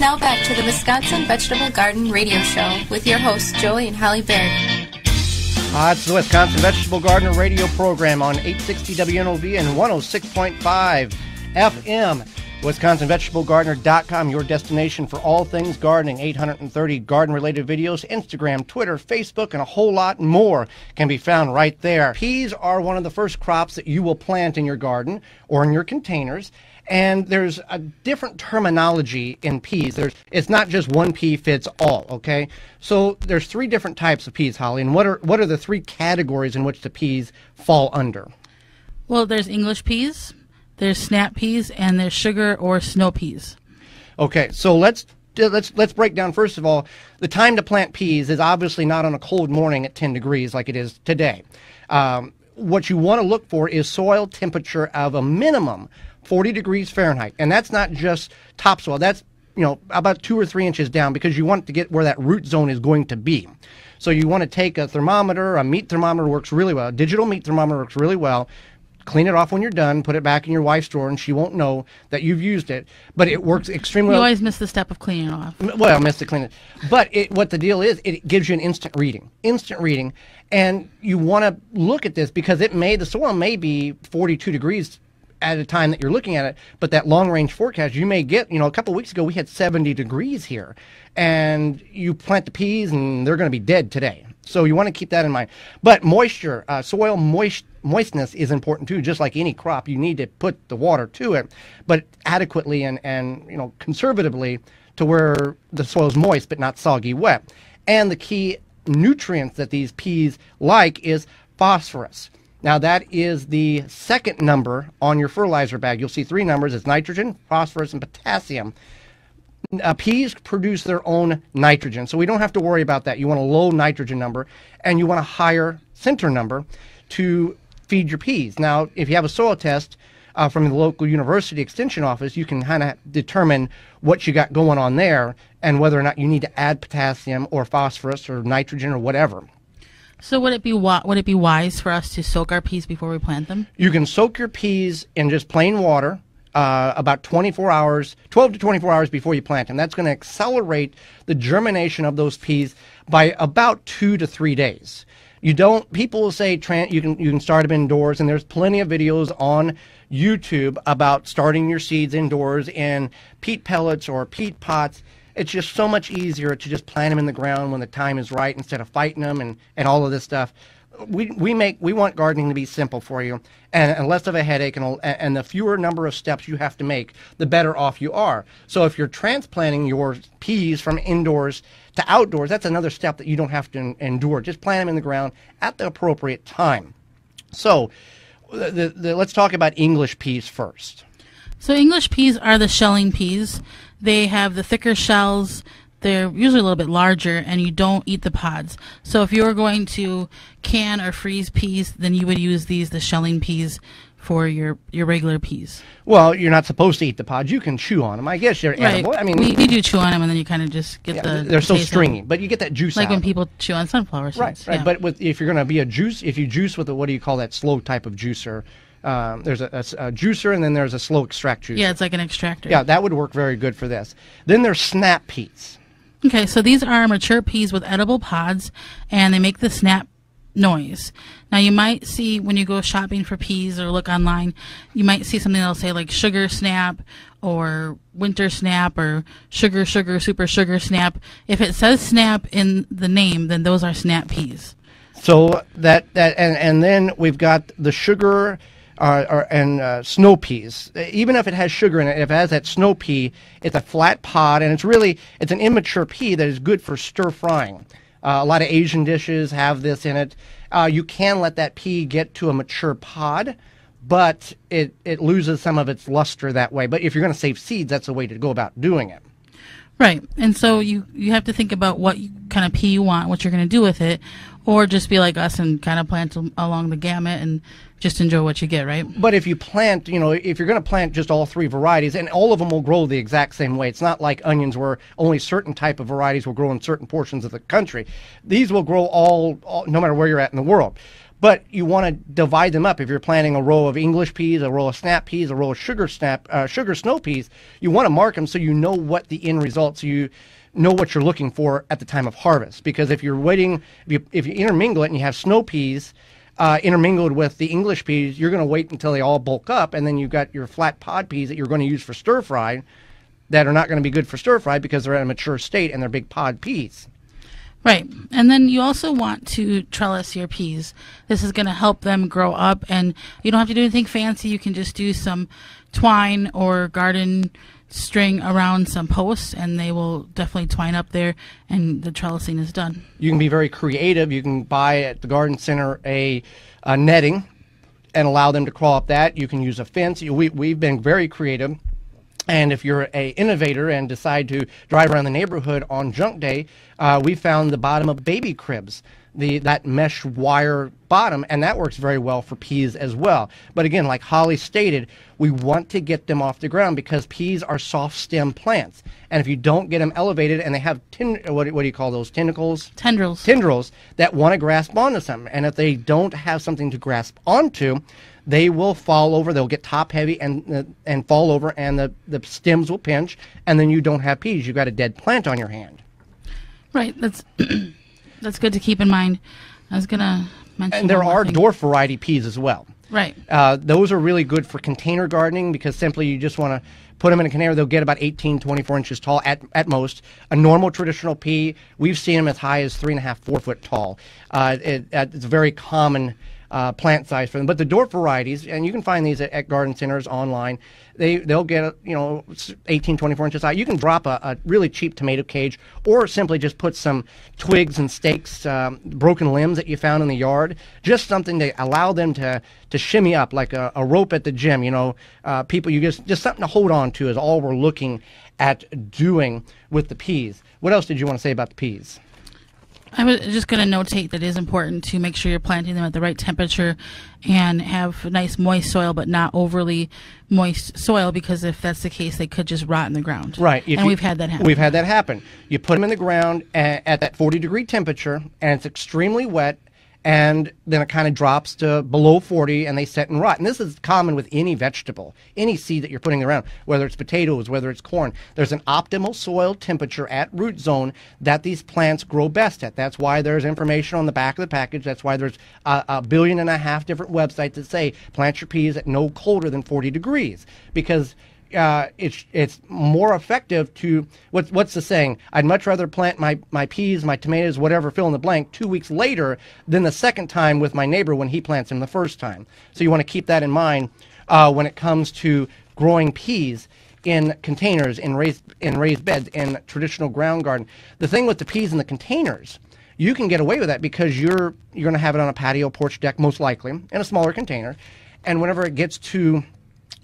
Now back to the Wisconsin Vegetable Garden Radio Show with your hosts, Joey and Holly Baird. Uh, it's the Wisconsin Vegetable Gardener radio program on 860 WNOV and 106.5 FM. WisconsinVegetableGardener.com, your destination for all things gardening. 830 garden related videos, Instagram, Twitter, Facebook, and a whole lot more can be found right there. Peas are one of the first crops that you will plant in your garden or in your containers. And there's a different terminology in peas. There's it's not just one pea fits all, okay? So there's three different types of peas, Holly, and what are what are the three categories in which the peas fall under? Well, there's English peas, there's snap peas, and there's sugar or snow peas. Okay, so let's let's let's break down first of all the time to plant peas is obviously not on a cold morning at 10 degrees like it is today. Um, what you want to look for is soil temperature of a minimum 40 degrees Fahrenheit. And that's not just topsoil. That's, you know, about two or three inches down because you want to get where that root zone is going to be. So you want to take a thermometer, a meat thermometer works really well. A digital meat thermometer works really well. Clean it off when you're done, put it back in your wife's drawer, and she won't know that you've used it. But it works extremely You well. always miss the step of cleaning it off. Well, I missed to clean it. But it, what the deal is, it gives you an instant reading. Instant reading. And you want to look at this because it may, the soil may be 42 degrees at a time that you're looking at it, but that long range forecast, you may get, you know, a couple of weeks ago we had 70 degrees here, and you plant the peas and they're going to be dead today. So you want to keep that in mind. But moisture, uh, soil moist, moistness is important too. Just like any crop, you need to put the water to it, but adequately and, and you know conservatively to where the soil is moist but not soggy wet. And the key nutrients that these peas like is phosphorus. Now that is the second number on your fertilizer bag. You'll see three numbers. It's nitrogen, phosphorus, and potassium. Uh, peas produce their own nitrogen, so we don't have to worry about that. You want a low nitrogen number, and you want a higher center number to feed your peas. Now, if you have a soil test uh, from the local university extension office, you can kind of determine what you got going on there and whether or not you need to add potassium or phosphorus or nitrogen or whatever. So would it be would it be wise for us to soak our peas before we plant them? You can soak your peas in just plain water uh, about 24 hours, 12 to 24 hours before you plant them. That's going to accelerate the germination of those peas by about two to three days. You don't. People will say tran- you can you can start them indoors, and there's plenty of videos on YouTube about starting your seeds indoors in peat pellets or peat pots. It's just so much easier to just plant them in the ground when the time is right instead of fighting them and, and all of this stuff we we make we want gardening to be simple for you and, and less of a headache and, and the fewer number of steps you have to make the better off you are so if you're transplanting your peas from indoors to outdoors that's another step that you don't have to endure just plant them in the ground at the appropriate time so the, the, the, let's talk about english peas first So English peas are the shelling peas. They have the thicker shells. They're usually a little bit larger, and you don't eat the pods. So if you're going to can or freeze peas, then you would use these, the shelling peas, for your your regular peas. well you're not supposed to eat the pods you can chew on them i guess they're edible i mean we, we do chew on them, and then you kind of just get yeah, the. they're so taste of them. stringy but you get that juice Like out when people chew on sunflower seeds. Right, right. yeah. But with if you're going to be a juice, if you juice with a what do you call that slow type of juicer? Um, there's a juicer and then there's a slow extract juicer. yeah, it's like an extractor. yeah, that would work very good for this. Then there's snap peas. Okay, so these are mature peas with edible pods, and they make the snap noise. Now, you might see when you go shopping for peas or look online, you might see something that'll say like sugar snap or winter snap or sugar, sugar, super sugar snap. If it says snap in the name, then those are snap peas. So that that and and then we've got the sugar. Uh, or, and uh, snow peas. Even if it has sugar in it, if it has that snow pea, it's a flat pod, and it's really it's an immature pea that is good for stir frying. Uh, a lot of Asian dishes have this in it. Uh, you can let that pea get to a mature pod, but it it loses some of its luster that way. But if you're going to save seeds, that's a way to go about doing it. Right. And so you, you have to think about what you, kind of pea you want, what you're going to do with it, or just be like us and kind of plant along the gamut and just enjoy what you get, right? But if you plant, you know, if you're going to plant just all three varieties, and all of them will grow the exact same way. It's not like onions where only certain type of varieties will grow in certain portions of the country. These will grow all, all no matter where you're at in the world. But you want to divide them up. If you're planting a row of English peas, a row of snap peas, a row of sugar snap, uh, sugar snow peas, you want to mark them so you know what the end result. So you know what you're looking for at the time of harvest. Because if you're waiting, if you, if you intermingle it and you have snow peas uh, intermingled with the English peas, you're going to wait until they all bulk up, and then you've got your flat pod peas that you're going to use for stir fry that are not going to be good for stir fry because they're at a mature state and they're big pod peas. Right. And then you also want to trellis your peas. This is going to help them grow up and you don't have to do anything fancy. You can just do some twine or garden string around some posts and they will definitely twine up there and the trellising is done. You can be very creative. You can buy at the garden center a, a netting and allow them to crawl up that. You can use a fence. We, we've been very creative and if you're a innovator and decide to drive around the neighborhood on junk day, uh, we found the bottom of baby cribs, the that mesh wire bottom, and that works very well for peas as well. But again, like Holly stated, we want to get them off the ground because peas are soft stem plants, and if you don't get them elevated and they have tin, what, what do you call those tentacles? Tendrils. Tendrils that want to grasp onto something, and if they don't have something to grasp onto, they will fall over. They'll get top heavy and uh, and fall over, and the the stems will pinch, and then you don't have peas. You've got a dead plant on your hand. Right. That's that's good to keep in mind. I was gonna mention. And there are thing. dwarf variety peas as well. Right. Uh, those are really good for container gardening because simply you just want to put them in a container. They'll get about 18, 24 inches tall at, at most. A normal traditional pea, we've seen them as high as three and a half, four foot tall. Uh, it, it's a very common uh, plant size for them. But the dwarf varieties, and you can find these at, at garden centers online, they, they'll get, you know, 18, 24 inches high. You can drop a, a really cheap tomato cage or simply just put some twigs and stakes, um, broken limbs that you found in the yard, just something to allow them to, to shimmy up like a, a rope at the gym. You know, uh, people, you just, just something to hold on to is all we're looking at doing with the peas. What else did you want to say about the peas? I was just going to notate that it is important to make sure you're planting them at the right temperature and have nice moist soil, but not overly moist soil because if that's the case, they could just rot in the ground. Right. If and you- we've had that happen. We've had that happen. You put them in the ground a- at that 40 degree temperature, and it's extremely wet, and then it kind of drops to below 40, and they set and rot. And this is common with any vegetable, any seed that you're putting around, whether it's potatoes, whether it's corn. There's an optimal soil temperature at root zone that these plants grow best at. That's why there's information on the back of the package. That's why there's a, a billion and a half different websites that say plant your peas at no colder than 40 degrees because uh, it's it's more effective to what's what's the saying? I'd much rather plant my my peas, my tomatoes, whatever, fill in the blank, two weeks later than the second time with my neighbor when he plants them the first time. So you want to keep that in mind uh, when it comes to growing peas in containers, in raised in raised beds, in traditional ground garden. The thing with the peas in the containers. You can get away with that because you're you're going to have it on a patio porch deck most likely in a smaller container, and whenever it gets to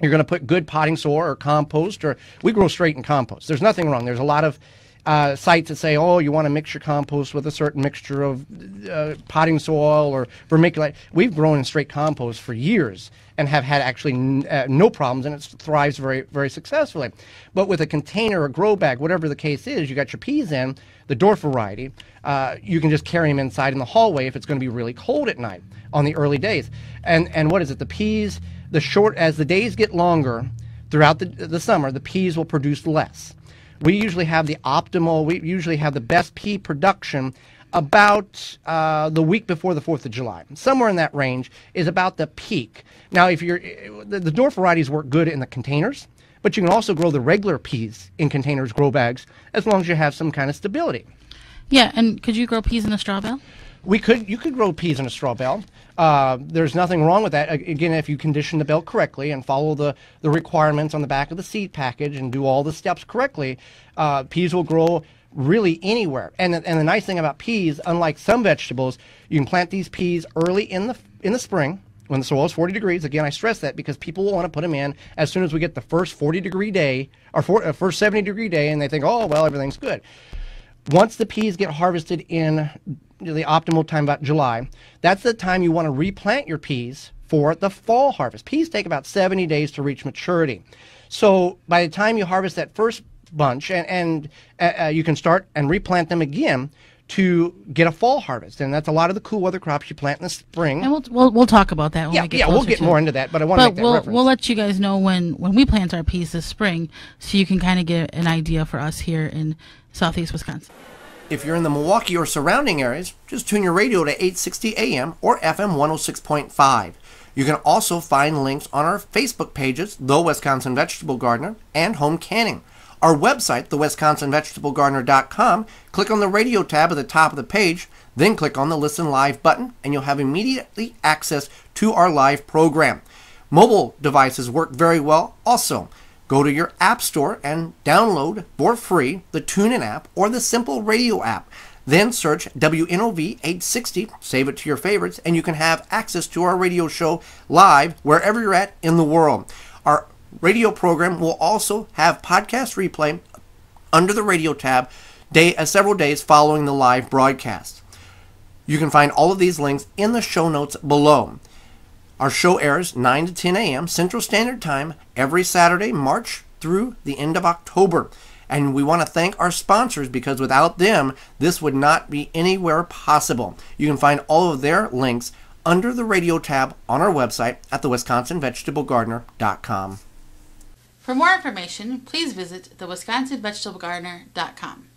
you're going to put good potting soil or compost, or we grow straight in compost. There's nothing wrong. There's a lot of uh, sites that say, oh, you want to mix your compost with a certain mixture of uh, potting soil or vermiculite. We've grown in straight compost for years and have had actually uh, no problems, and it thrives very, very successfully. But with a container or grow bag, whatever the case is, you got your peas in, the dwarf variety, uh, you can just carry them inside in the hallway if it's going to be really cold at night on the early days. And, and what is it? The peas the short as the days get longer throughout the, the summer, the peas will produce less. We usually have the optimal, we usually have the best pea production about uh, the week before the 4th of July. Somewhere in that range is about the peak. Now, if you're, the, the dwarf varieties work good in the containers, but you can also grow the regular peas in containers, grow bags, as long as you have some kind of stability. yeah, and could you grow peas in a straw bale? We could, you could grow peas in a straw bale. Uh, there's nothing wrong with that. Again, if you condition the bale correctly and follow the, the requirements on the back of the seed package and do all the steps correctly, uh, peas will grow really anywhere. And, the- and the nice thing about peas, unlike some vegetables, you can plant these peas early in the, in the spring when the soil is 40 degrees. Again, I stress that because people will want to put them in as soon as we get the first 40 degree day or for, uh, first 70 degree day and they think, oh, well, everything's good. Once the peas get harvested in the optimal time about July, that's the time you want to replant your peas for the fall harvest. Peas take about 70 days to reach maturity. So by the time you harvest that first bunch, and, and uh, uh, you can start and replant them again to get a fall harvest, and that's a lot of the cool weather crops you plant in the spring. And we'll, we'll we'll talk about that when yeah, we get yeah, we'll get more it. into that, but I want to make that we'll reference. we'll let you guys know when when we plant our peas this spring, so you can kind of get an idea for us here in southeast Wisconsin. If you're in the Milwaukee or surrounding areas, just tune your radio to 860 AM or FM 106.5. You can also find links on our Facebook pages, The Wisconsin Vegetable Gardener and Home Canning. Our website, thewisconsinvegetablegardener.com, click on the radio tab at the top of the page, then click on the Listen Live button, and you'll have immediately access to our live program. Mobile devices work very well also. Go to your app store and download for free the TuneIn app or the Simple Radio app. Then search WNOV 860, save it to your favorites, and you can have access to our radio show live wherever you're at in the world. Our radio program will also have podcast replay under the radio tab day, uh, several days following the live broadcast. You can find all of these links in the show notes below. Our show airs 9 to 10 a.m. Central Standard Time every Saturday, March through the end of October. And we want to thank our sponsors because without them, this would not be anywhere possible. You can find all of their links under the radio tab on our website at thewisconsinvegetablegardener.com. For more information, please visit thewisconsinvegetablegardener.com.